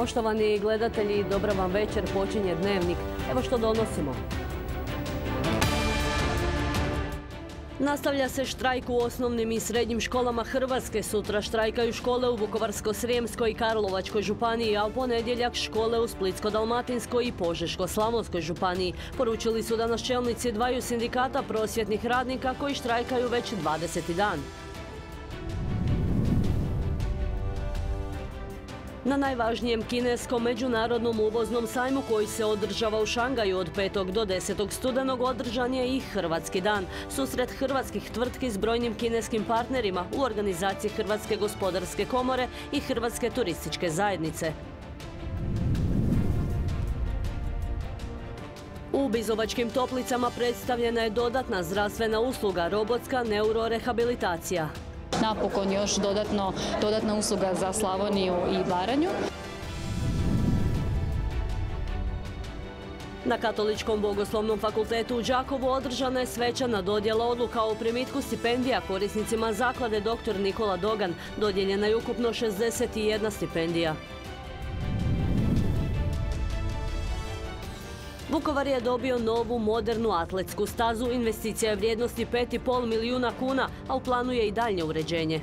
Poštovani gledatelji, dobra vam večer, počinje dnevnik. Evo što donosimo. Nastavlja se štrajk u osnovnim i srednjim školama Hrvatske. Sutra štrajkaju škole u Vukovarsko-Srijemskoj i Karlovačkoj županiji, a u ponedjeljak škole u Splitsko-Dalmatinskoj i Požeško-Slavonskoj županiji. Poručili su danas čelnici dvaju sindikata prosvjetnih radnika koji štrajkaju već 20. dan. Na najvažnijem kineskom međunarodnom uvoznom sajmu koji se održava u Šangaju od 5. do 10. studenog održan je i Hrvatski dan. Susret hrvatskih tvrtki s brojnim kineskim partnerima u organizaciji Hrvatske gospodarske komore i Hrvatske turističke zajednice. U Bizovačkim toplicama predstavljena je dodatna zdravstvena usluga, robotska neurorehabilitacija napokon još dodatno, dodatna usluga za Slavoniju i Baranju. Na Katoličkom bogoslovnom fakultetu u Đakovu održana je svečana dodjela odluka o primitku stipendija korisnicima zaklade dr. Nikola Dogan. Dodijeljena je ukupno 61 stipendija. Vukovar je dobio novu modernu atletsku stazu. Investicija je vrijednosti 5,5 milijuna kuna, a u planu je i daljnje uređenje.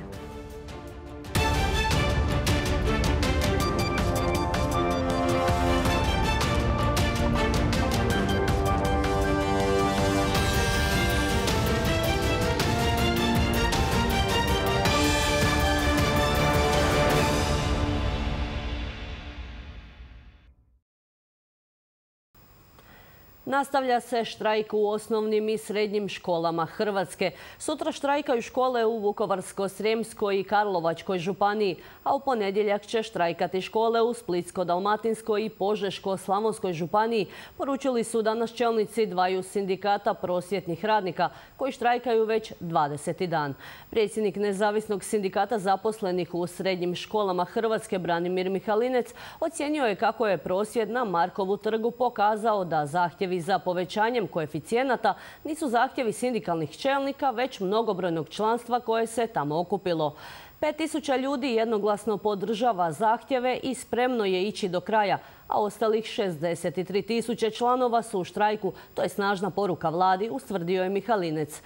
Nastavlja se štrajk u osnovnim i srednjim školama Hrvatske. Sutra štrajkaju škole u Vukovarsko-Srijemskoj i Karlovačkoj županiji, a u ponedjeljak će štrajkati škole u Splitsko-Dalmatinskoj i Požeško-Slavonskoj županiji, poručili su danas čelnici dvaju sindikata prosvjetnih radnika koji štrajkaju već 20. dan. Predsjednik nezavisnog sindikata zaposlenih u srednjim školama Hrvatske Branimir Mihalinec ocjenio je kako je prosvjed na Markovu trgu pokazao da zahtjevi za povećanjem koeficijenata nisu zahtjevi sindikalnih čelnika, već mnogobrojnog članstva koje se tamo okupilo. 5000 ljudi jednoglasno podržava zahtjeve i spremno je ići do kraja, a ostalih 63 tisuće članova su u štrajku. To je snažna poruka vladi, ustvrdio je Mihalinec.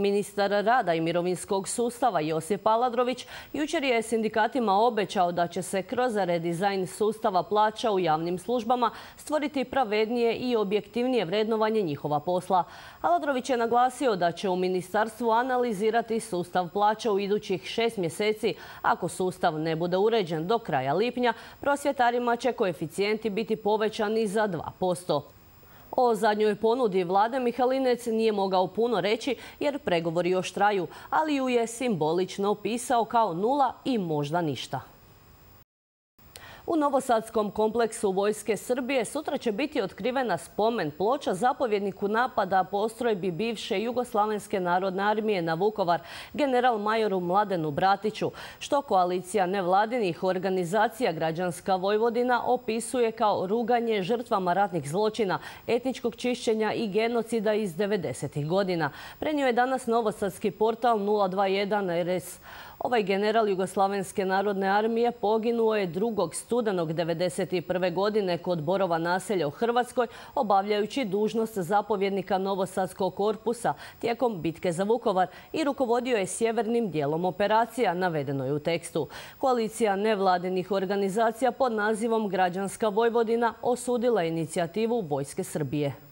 Ministar rada i mirovinskog sustava Josip Aladrović jučer je sindikatima obećao da će se kroz redizajn sustava plaća u javnim službama stvoriti pravednije i objektivnije vrednovanje njihova posla. Aladrović je naglasio da će u ministarstvu analizirati sustav plaća u idućih šest mjeseci. Ako sustav ne bude uređen do kraja lipnja, prosvjetarima će koeficijenti biti povećani za 2%. O zadnjoj ponudi vlade Mihalinec nije mogao puno reći jer pregovori još traju, ali ju je simbolično opisao kao nula i možda ništa. U Novosadskom kompleksu Vojske Srbije sutra će biti otkrivena spomen ploča zapovjedniku napada postrojbi bivše Jugoslavenske narodne armije na Vukovar, general majoru Mladenu Bratiću, što koalicija nevladinih organizacija Građanska Vojvodina opisuje kao ruganje žrtvama ratnih zločina, etničkog čišćenja i genocida iz 90. godina. Prenio je danas Novosadski portal 021 RS. Ovaj general Jugoslavenske narodne armije poginuo je 2. studenog 1991. godine kod Borova naselja u Hrvatskoj, obavljajući dužnost zapovjednika Novosadskog korpusa tijekom bitke za Vukovar i rukovodio je sjevernim dijelom operacija, navedeno je u tekstu. Koalicija nevladinih organizacija pod nazivom Građanska Vojvodina osudila inicijativu Vojske Srbije.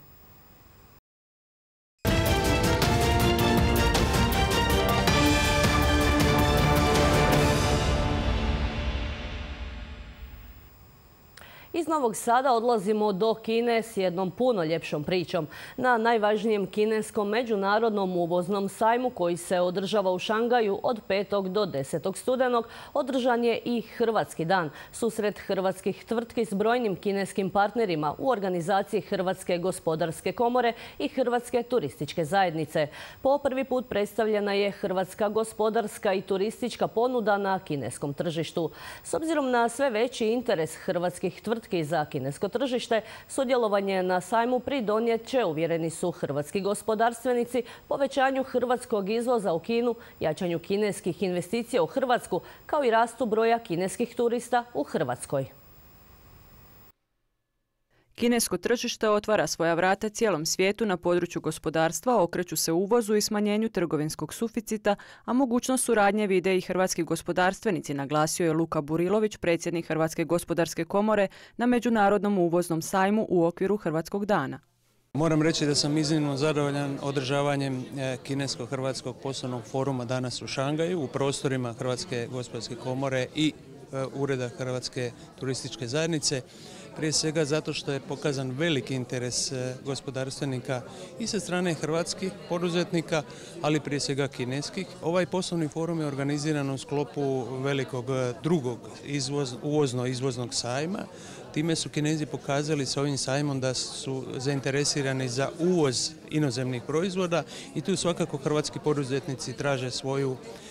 Novog Sada odlazimo do Kine s jednom puno ljepšom pričom. Na najvažnijem kineskom međunarodnom uvoznom sajmu koji se održava u Šangaju od 5. do 10. studenog održan je i Hrvatski dan. Susret hrvatskih tvrtki s brojnim kineskim partnerima u organizaciji Hrvatske gospodarske komore i Hrvatske turističke zajednice. Po prvi put predstavljena je Hrvatska gospodarska i turistička ponuda na kineskom tržištu. S obzirom na sve veći interes hrvatskih tvrtki za kinesko tržište, sudjelovanje na sajmu pridonijet će, uvjereni su hrvatski gospodarstvenici, povećanju hrvatskog izvoza u Kinu, jačanju kineskih investicija u Hrvatsku, kao i rastu broja kineskih turista u Hrvatskoj. Kinesko tržište otvara svoja vrata cijelom svijetu na području gospodarstva, okreću se uvozu i smanjenju trgovinskog suficita, a mogućnost suradnje vide i hrvatski gospodarstvenici, naglasio je Luka Burilović, predsjednik Hrvatske gospodarske komore na Međunarodnom uvoznom sajmu u okviru Hrvatskog dana. Moram reći da sam iznimno zadovoljan održavanjem e, Kinesko-Hrvatskog poslovnog foruma danas u Šangaju u prostorima Hrvatske gospodarske komore i e, Ureda Hrvatske turističke zajednice. Prije svega zato što je pokazan veliki interes e, gospodarstvenika i sa strane hrvatskih poduzetnika, ali prije svega kineskih. Ovaj poslovni forum je organiziran u sklopu velikog drugog uvozno-izvoznog sajma Time su Kinezi pokazali s ovim sajmom da su zainteresirani za uvoz inozemnih proizvoda i tu svakako hrvatski poduzetnici traže svoju e,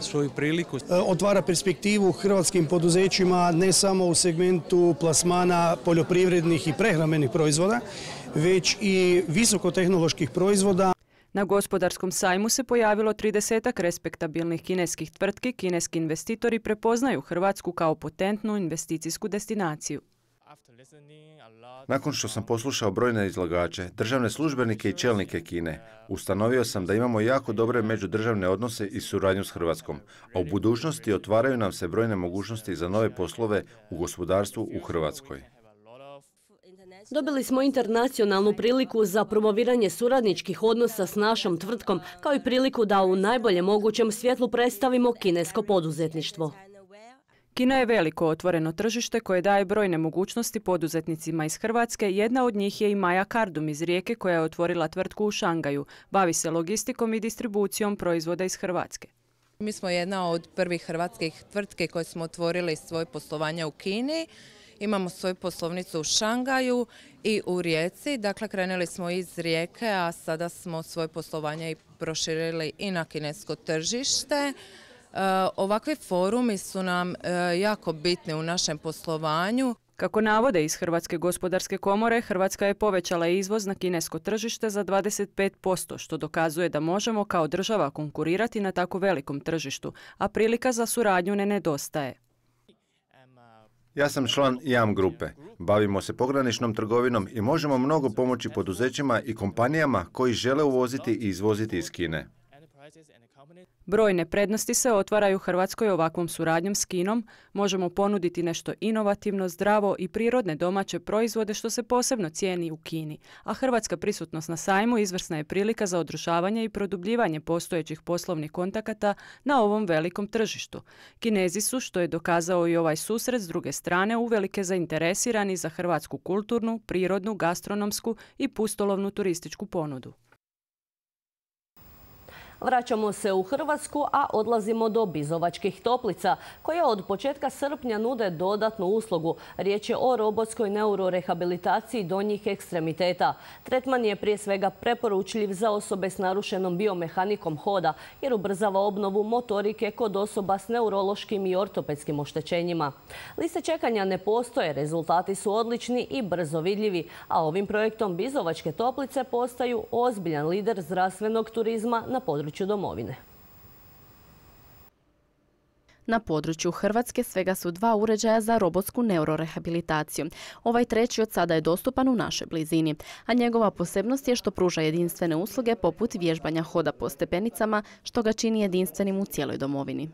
svoju priliku. E, otvara perspektivu hrvatskim poduzećima ne samo u segmentu plasmana poljoprivrednih i prehrambenih proizvoda, već i visokotehnoloških proizvoda. Na gospodarskom sajmu se pojavilo 30 respektabilnih kineskih tvrtki. Kineski investitori prepoznaju Hrvatsku kao potentnu investicijsku destinaciju. Nakon što sam poslušao brojne izlagače, državne službenike i čelnike Kine, ustanovio sam da imamo jako dobre međudržavne odnose i suradnju s Hrvatskom, a u budućnosti otvaraju nam se brojne mogućnosti za nove poslove u gospodarstvu u Hrvatskoj. Dobili smo internacionalnu priliku za promoviranje suradničkih odnosa s našom tvrtkom, kao i priliku da u najboljem mogućem svjetlu predstavimo kinesko poduzetništvo. Kina je veliko otvoreno tržište koje daje brojne mogućnosti poduzetnicima iz Hrvatske. Jedna od njih je i Maja Kardum iz Rijeke koja je otvorila tvrtku u Šangaju. Bavi se logistikom i distribucijom proizvoda iz Hrvatske. Mi smo jedna od prvih hrvatskih tvrtke koje smo otvorili svoje poslovanje u Kini. Imamo svoju poslovnicu u Šangaju i u Rijeci. Dakle, krenuli smo iz Rijeke, a sada smo svoje poslovanje proširili i na kinesko tržište. E, ovakvi forumi su nam e, jako bitni u našem poslovanju. Kako navode iz Hrvatske gospodarske komore, Hrvatska je povećala izvoz na kinesko tržište za 25%, što dokazuje da možemo kao država konkurirati na tako velikom tržištu, a prilika za suradnju ne nedostaje. Ja sam član IAM grupe. Bavimo se pograničnom trgovinom i možemo mnogo pomoći poduzećima i kompanijama koji žele uvoziti i izvoziti iz Kine. Brojne prednosti se otvaraju Hrvatskoj ovakvom suradnjom s Kinom. Možemo ponuditi nešto inovativno, zdravo i prirodne domaće proizvode što se posebno cijeni u Kini. A hrvatska prisutnost na sajmu izvrsna je prilika za održavanje i produbljivanje postojećih poslovnih kontakata na ovom velikom tržištu. Kinezi su, što je dokazao i ovaj susret s druge strane, uvelike zainteresirani za hrvatsku kulturnu, prirodnu, gastronomsku i pustolovnu turističku ponudu. Vraćamo se u Hrvatsku, a odlazimo do Bizovačkih toplica, koje od početka srpnja nude dodatnu uslugu. Riječ je o robotskoj neurorehabilitaciji donjih ekstremiteta. Tretman je prije svega preporučljiv za osobe s narušenom biomehanikom hoda, jer ubrzava obnovu motorike kod osoba s neurološkim i ortopedskim oštećenjima. Liste čekanja ne postoje, rezultati su odlični i brzo vidljivi, a ovim projektom Bizovačke toplice postaju ozbiljan lider zdravstvenog turizma na području području domovine. Na području Hrvatske svega su dva uređaja za robotsku neurorehabilitaciju. Ovaj treći od sada je dostupan u našoj blizini, a njegova posebnost je što pruža jedinstvene usluge poput vježbanja hoda po stepenicama, što ga čini jedinstvenim u cijeloj domovini.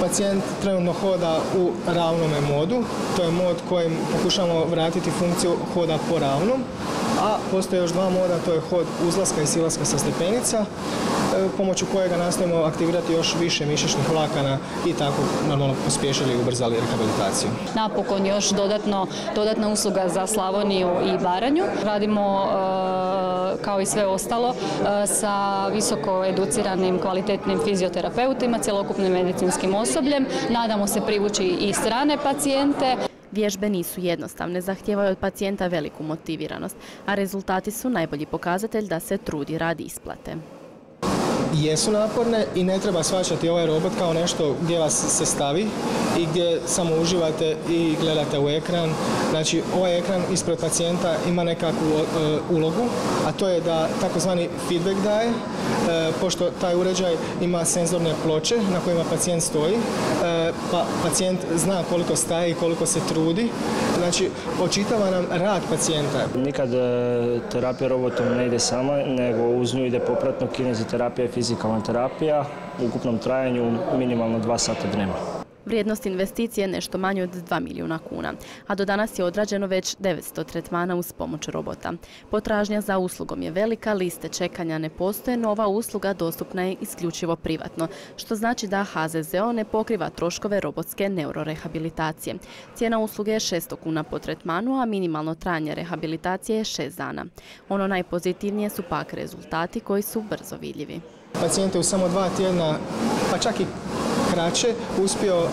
Pacijent trenutno hoda u ravnome modu, to je mod kojim pokušamo vratiti funkciju hoda po ravnom, a postoje još dva moda, to je hod uzlaska i silaska sa stepenica, pomoću kojega nastojimo aktivirati još više mišićnih vlakana i tako normalno pospješili i ubrzali rehabilitaciju. Napokon još dodatno, dodatna usluga za Slavoniju i Baranju. Radimo e, kao i sve ostalo e, sa visoko educiranim kvalitetnim fizioterapeutima, cjelokupnim medicinskim osobljem. Nadamo se privući i strane pacijente. Vježbe nisu jednostavne, zahtijevaju od pacijenta veliku motiviranost, a rezultati su najbolji pokazatelj da se trudi radi isplate jesu naporne i ne treba shvaćati ovaj robot kao nešto gdje vas se stavi i gdje samo uživate i gledate u ekran. Znači ovaj ekran ispred pacijenta ima nekakvu e, ulogu, a to je da takozvani feedback daje pošto taj uređaj ima senzorne ploče na kojima pacijent stoji, pa pacijent zna koliko staje i koliko se trudi. Znači, očitava nam rad pacijenta. Nikad terapija robotom ne ide sama, nego uz nju ide popratno kineziterapija i fizikalna terapija u ukupnom trajanju minimalno dva sata dnevno. Vrijednost investicije je nešto manje od 2 milijuna kuna, a do danas je odrađeno već 900 tretmana uz pomoć robota. Potražnja za uslugom je velika, liste čekanja ne postoje, nova usluga dostupna je isključivo privatno, što znači da HZZO ne pokriva troškove robotske neurorehabilitacije. Cijena usluge je 600 kuna po tretmanu, a minimalno trajanje rehabilitacije je 6 dana. Ono najpozitivnije su pak rezultati koji su brzo vidljivi. Pacijente u samo dva tjedna, pa čak i kraće, uspio e,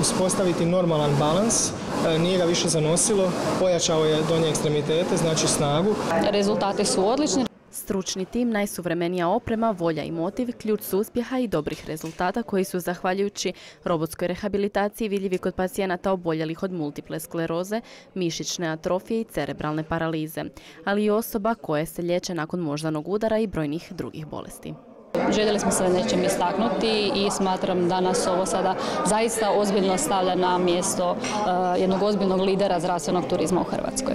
uspostaviti normalan balans, e, nije ga više zanosilo, pojačao je donje ekstremitete, znači snagu. Rezultati su odlični. Stručni tim, najsuvremenija oprema, volja i motiv, ključ su uspjeha i dobrih rezultata koji su, zahvaljujući robotskoj rehabilitaciji, vidljivi kod pacijenata oboljelih od multiple skleroze, mišićne atrofije i cerebralne paralize, ali i osoba koje se liječe nakon moždanog udara i brojnih drugih bolesti. Željeli smo se nečem istaknuti i smatram da nas ovo sada zaista ozbiljno stavlja na mjesto eh, jednog ozbiljnog lidera zdravstvenog turizma u Hrvatskoj.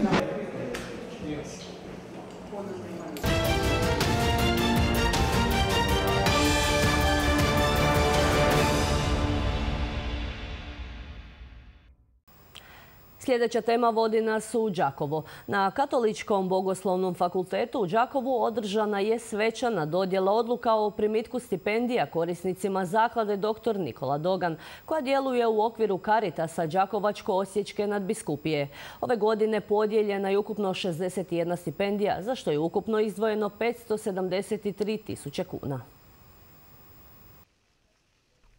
Sljedeća tema vodi nas u Đakovo. Na Katoličkom bogoslovnom fakultetu u Đakovu održana je svečana dodjela odluka o primitku stipendija korisnicima zaklade dr. Nikola Dogan, koja djeluje u okviru Karitasa Đakovačko-Osječke nadbiskupije. Ove godine podijeljena je ukupno 61 stipendija, za što je ukupno izdvojeno 573 tisuće kuna.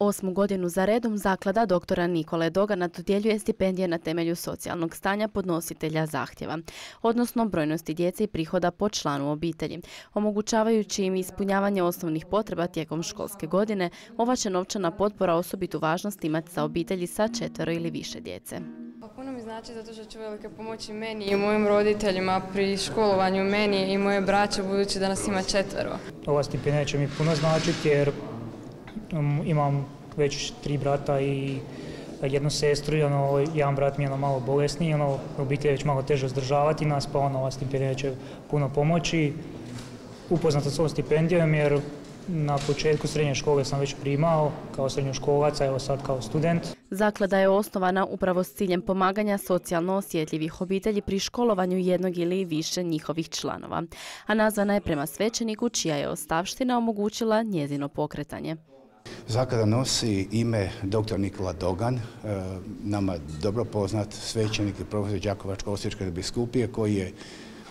Osmu godinu za redom zaklada doktora Nikole Dogana dodjeljuje stipendije na temelju socijalnog stanja podnositelja zahtjeva, odnosno brojnosti djece i prihoda po članu obitelji. Omogućavajući im ispunjavanje osnovnih potreba tijekom školske godine, ova će novčana potpora osobitu važnost imati za obitelji sa četvero ili više djece. Pa puno mi znači zato što će velike pomoći meni i mojim roditeljima pri školovanju meni i moje braće budući da nas ima četvero. Ova stipendija će mi puno značiti jer Um, imam već tri brata i jednu sestru i ono, jedan brat mi je ono malo bolesniji, ono, obitelj je već malo teže zdržavati nas, pa ono, ova stipendija će puno pomoći. Upoznata s ovom stipendijom jer na početku srednje škole sam već primao kao srednjoškolac, a evo sad kao student. Zaklada je osnovana upravo s ciljem pomaganja socijalno osjetljivih obitelji pri školovanju jednog ili više njihovih članova, a nazvana je prema svećeniku čija je ostavština omogućila njezino pokretanje. Zaklada nosi ime dr. Nikola Dogan, e, nama dobro poznat svećenik i profesor Đakovačko-Osječke biskupije koji je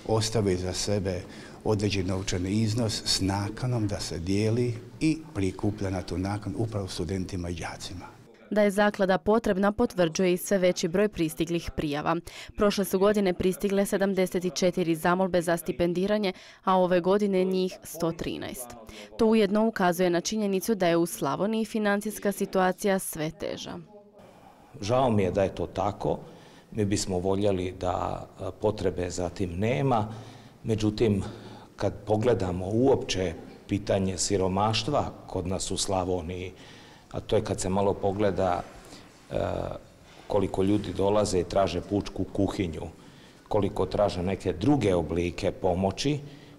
ostavio za sebe određen novčani iznos s nakanom da se dijeli i prikuplja na tu nakon upravo studentima i đacima. Da je zaklada potrebna potvrđuje i sve veći broj pristiglih prijava. Prošle su godine pristigle 74 zamolbe za stipendiranje, a ove godine njih 113. To ujedno ukazuje na činjenicu da je u Slavoniji financijska situacija sve teža. Žao mi je da je to tako. Mi bismo voljeli da potrebe za tim nema. Međutim, kad pogledamo uopće pitanje siromaštva kod nas u Slavoniji, a to je kad se malo pogleda e, koliko ljudi dolaze i traže pučku kuhinju, koliko traže neke druge oblike pomoći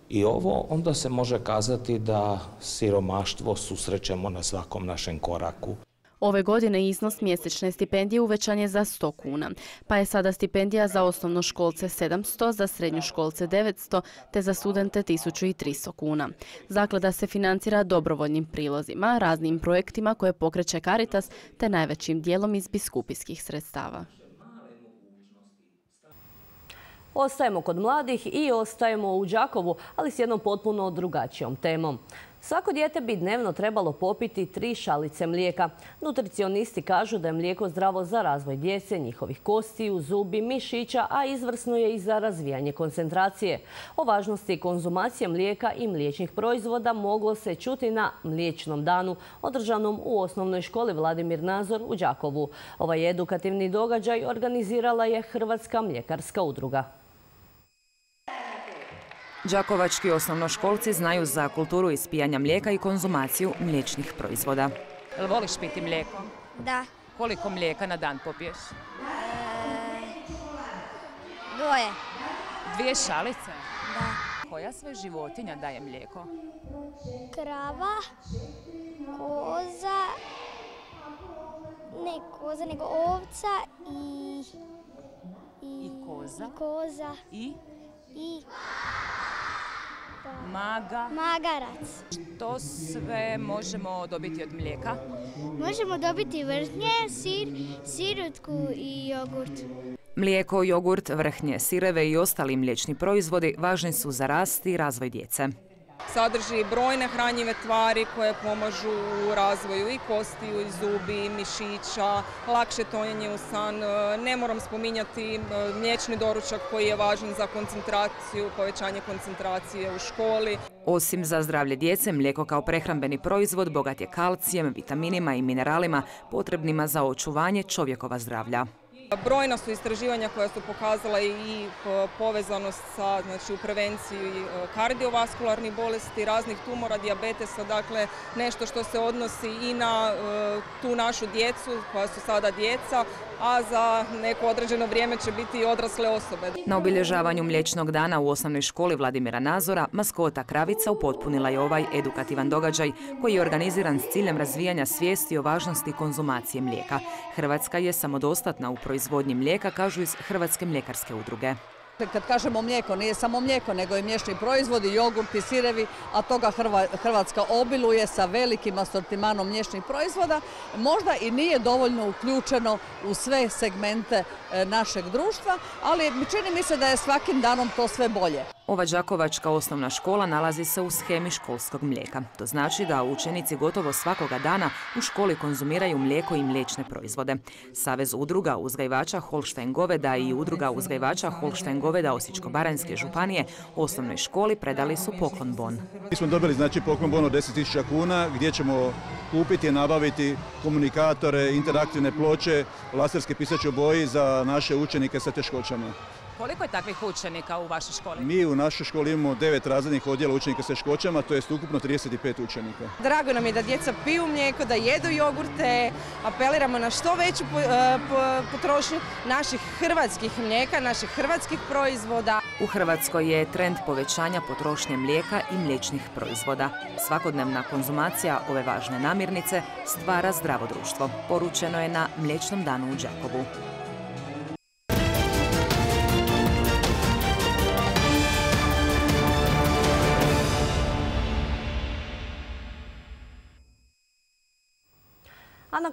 i ovo, onda se može kazati da siromaštvo susrećemo na svakom našem koraku. Ove godine iznos mjesečne stipendije uvećan je za 100 kuna, pa je sada stipendija za osnovnoškolce 700, za srednjoškolce 900 te za studente 1300 kuna. Zaklada se financira dobrovoljnim prilozima, raznim projektima koje pokreće Caritas te najvećim dijelom iz biskupijskih sredstava. Ostajemo kod mladih i ostajemo u Đakovu, ali s jednom potpuno drugačijom temom. Svako dijete bi dnevno trebalo popiti tri šalice mlijeka. Nutricionisti kažu da je mlijeko zdravo za razvoj djece, njihovih kostiju, zubi, mišića, a izvrsno je i za razvijanje koncentracije. O važnosti konzumacije mlijeka i mliječnih proizvoda moglo se čuti na Mliječnom danu, održanom u osnovnoj školi Vladimir Nazor u Đakovu. Ovaj edukativni događaj organizirala je Hrvatska mljekarska udruga. Đakovački osnovnoškolci znaju za kulturu ispijanja mlijeka i konzumaciju mliječnih proizvoda. Jel voliš piti mlijeko? Da. Koliko mlijeka na dan popiješ? Dvoje. Dvije šalice? Da. Koja sve životinja daje mlijeko? Krava, koza, ne koza, nego ovca i... I koza? I koza. I? I Maga. magarac. Što sve možemo dobiti od mlijeka? Možemo dobiti vrhnje, sir, sirotku i jogurt. Mlijeko, jogurt, vrhnje, sireve i ostali mliječni proizvodi važni su za rast i razvoj djece. Sadrži brojne hranjive tvari koje pomažu u razvoju i kostiju, i zubi, i mišića, lakše tonjenje u san. Ne moram spominjati e, mliječni doručak koji je važan za koncentraciju, povećanje koncentracije u školi. Osim za zdravlje djece, mlijeko kao prehrambeni proizvod bogat je kalcijem, vitaminima i mineralima potrebnima za očuvanje čovjekova zdravlja. Brojna su istraživanja koja su pokazala i po- povezanost sa, znači, u prevenciji e, kardiovaskularnih bolesti, raznih tumora, dijabetesa, dakle nešto što se odnosi i na e, tu našu djecu koja su sada djeca, a za neko određeno vrijeme će biti i odrasle osobe. Na obilježavanju Mliječnog dana u osnovnoj školi Vladimira Nazora, maskota Kravica upotpunila je ovaj edukativan događaj koji je organiziran s ciljem razvijanja svijesti o važnosti konzumacije mlijeka. Hrvatska je samodostatna u proizvodnji mlijeka, kažu iz Hrvatske mljekarske udruge. Kad kažemo mlijeko, nije samo mlijeko, nego i mliječni proizvodi, jogurti, sirevi, a toga Hrva- Hrvatska obiluje sa velikim asortimanom mliječnih proizvoda, možda i nije dovoljno uključeno u sve segmente e, našeg društva, ali čini mi se da je svakim danom to sve bolje. Ova Đakovačka osnovna škola nalazi se u schemi školskog mlijeka. To znači da učenici gotovo svakoga dana u školi konzumiraju mlijeko i mliječne proizvode. Savez udruga uzgajivača Holštajn Goveda i udruga uzgajivača Holštajn Goveda Osječko-baranjske županije osnovnoj školi predali su poklon bon. Mi smo dobili znači poklon bon od 10.000 kuna gdje ćemo kupiti i nabaviti komunikatore, interaktivne ploče, laserske pisaće boji za naše učenike sa teškoćama. Koliko je takvih učenika u vašoj školi? Mi u našoj školi imamo devet razrednih odjela učenika sa teškoćama, to jest ukupno 35 učenika. Drago nam je da djeca piju mlijeko, da jedu jogurte, apeliramo na što veću e, po- potrošnju naših hrvatskih mlijeka, naših hrvatskih proizvoda. U Hrvatskoj je trend povećanja potrošnje mlijeka i mliječnih proizvoda. Svakodnevna konzumacija ove važne namirnice stvara zdravo društvo. Poručeno je na Mliječnom danu u Đakovu.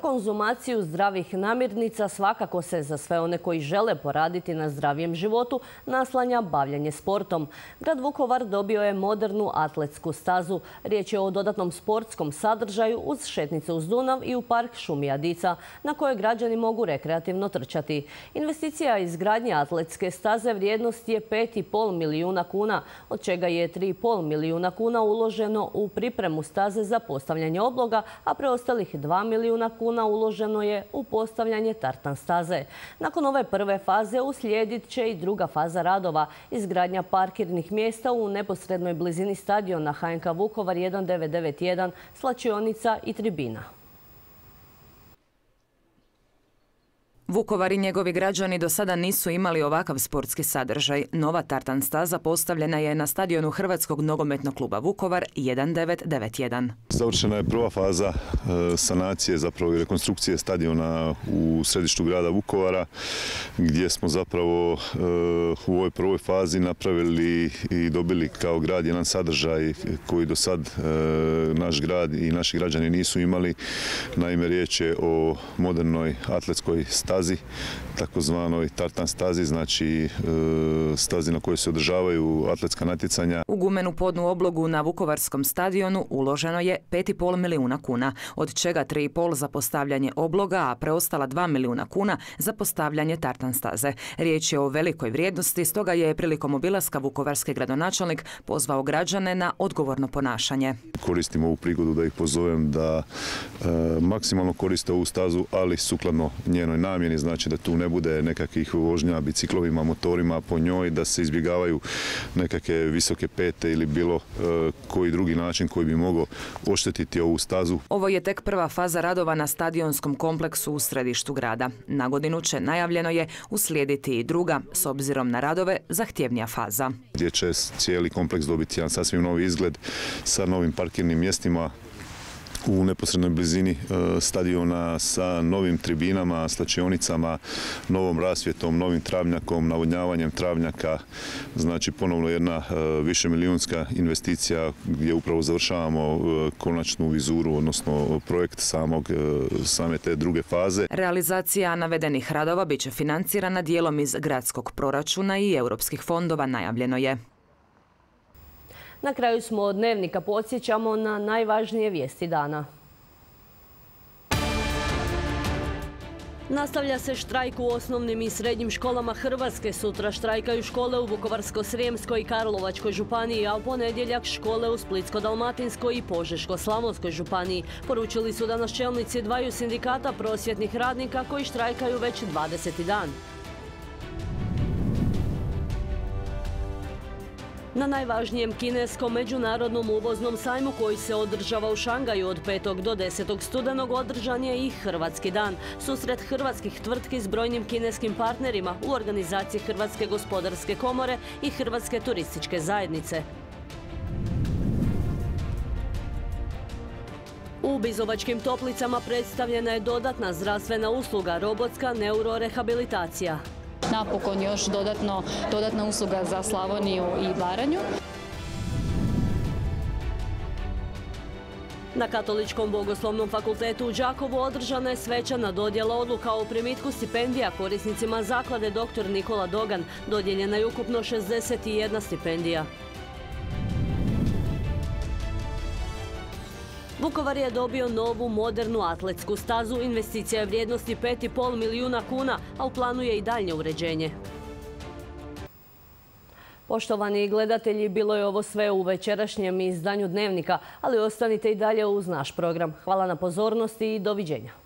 Konzumaciju zdravih namirnica svakako se za sve one koji žele poraditi na zdravijem životu naslanja bavljanje sportom. Grad Vukovar dobio je modernu atletsku stazu. Riječ je o dodatnom sportskom sadržaju uz šetnice uz Dunav i u park Šumijadica na kojoj građani mogu rekreativno trčati. Investicija izgradnje atletske staze vrijednost je 5,5 milijuna kuna, od čega je 3,5 milijuna kuna uloženo u pripremu staze za postavljanje obloga, a preostalih 2 milijuna kuna uloženo je u postavljanje tartan staze. Nakon ove prve faze uslijedit će i druga faza radova, izgradnja parkirnih mjesta u neposrednoj blizini stadiona HNK Vukovar 1991, slačionica i tribina. Vukovar i njegovi građani do sada nisu imali ovakav sportski sadržaj. Nova tartan staza postavljena je na stadionu Hrvatskog nogometnog kluba Vukovar 1991. Završena je prva faza e, sanacije, zapravo i rekonstrukcije stadiona u središtu grada Vukovara, gdje smo zapravo e, u ovoj prvoj fazi napravili i dobili kao grad jedan sadržaj koji do sad e, naš grad i naši građani nisu imali. Naime, riječ je o modernoj atletskoj stazi, takozvanoj tartan stazi, znači e, stazi na kojoj se održavaju atletska natjecanja. U gumenu podnu oblogu na Vukovarskom stadionu uloženo je 5,5 milijuna kuna, od čega 3,5 za postavljanje obloga, a preostala 2 milijuna kuna za postavljanje tartan staze. Riječ je o velikoj vrijednosti, stoga je prilikom obilaska Vukovarski gradonačelnik pozvao građane na odgovorno ponašanje. Koristim ovu prigodu da ih pozovem da e, maksimalno koriste ovu stazu, ali sukladno njenoj namjeni, namjeni, znači da tu ne bude nekakvih vožnja biciklovima, motorima po njoj, da se izbjegavaju nekakve visoke pete ili bilo koji drugi način koji bi mogao oštetiti ovu stazu. Ovo je tek prva faza radova na stadionskom kompleksu u središtu grada. Na godinu će najavljeno je uslijediti i druga, s obzirom na radove, zahtjevnija faza. Gdje će cijeli kompleks dobiti jedan sasvim novi izgled sa novim parkirnim mjestima, u neposrednoj blizini e, stadiona sa novim tribinama, slačionicama, novom rasvjetom, novim travnjakom, navodnjavanjem travnjaka. Znači ponovno jedna e, više milijunska investicija gdje upravo završavamo e, konačnu vizuru, odnosno projekt samog, same te druge faze. Realizacija navedenih radova bit će financirana dijelom iz gradskog proračuna i europskih fondova, najavljeno je. Na kraju smo od dnevnika podsjećamo na najvažnije vijesti dana. Nastavlja se štrajk u osnovnim i srednjim školama Hrvatske. Sutra štrajkaju škole u Vukovarsko-Srijemskoj i Karlovačkoj županiji, a u ponedjeljak škole u Splitsko-Dalmatinskoj i Požeško-Slavonskoj županiji. Poručili su danas čelnici dvaju sindikata prosvjetnih radnika koji štrajkaju već 20. dan. Na najvažnijem kineskom međunarodnom uvoznom sajmu koji se održava u Šangaju od 5. do 10. studenog održan je i Hrvatski dan. Susret hrvatskih tvrtki s brojnim kineskim partnerima u organizaciji Hrvatske gospodarske komore i Hrvatske turističke zajednice. U Bizovačkim toplicama predstavljena je dodatna zdravstvena usluga, robotska neurorehabilitacija napokon još dodatno, dodatna usluga za Slavoniju i Baranju. Na Katoličkom bogoslovnom fakultetu u Đakovu održana je svečana dodjela odluka o primitku stipendija korisnicima zaklade dr. Nikola Dogan. Dodjeljena je ukupno 61 stipendija. Vukovar je dobio novu modernu atletsku stazu. Investicija je vrijednosti 5,5 milijuna kuna, a u planu je i daljnje uređenje. Poštovani gledatelji, bilo je ovo sve u večerašnjem izdanju Dnevnika, ali ostanite i dalje uz naš program. Hvala na pozornosti i doviđenja.